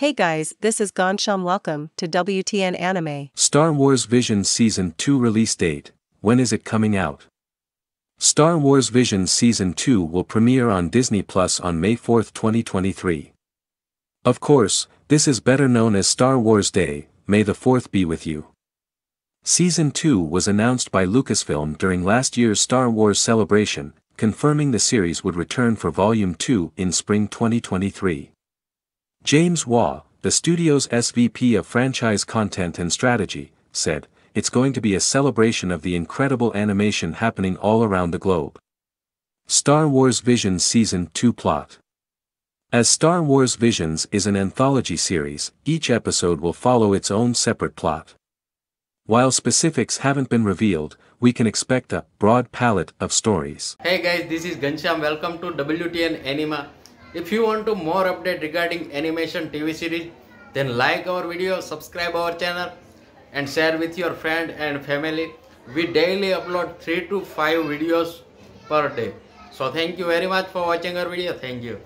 Hey guys, this is Gansham. Welcome to WTN Anime. Star Wars Vision Season 2 release date. When is it coming out? Star Wars Vision Season 2 will premiere on Disney Plus on May 4, 2023. Of course, this is better known as Star Wars Day, May the 4th be with you. Season 2 was announced by Lucasfilm during last year's Star Wars celebration, confirming the series would return for Volume 2 in spring 2023. James Waugh, the studio's SVP of franchise content and strategy, said, It's going to be a celebration of the incredible animation happening all around the globe. Star Wars Visions Season 2 Plot As Star Wars Visions is an anthology series, each episode will follow its own separate plot. While specifics haven't been revealed, we can expect a broad palette of stories. Hey guys, this is Gansham. Welcome to WTN Anime. If you want to more update regarding animation TV series, then like our video, subscribe our channel and share with your friend and family. We daily upload 3 to 5 videos per day. So thank you very much for watching our video. Thank you.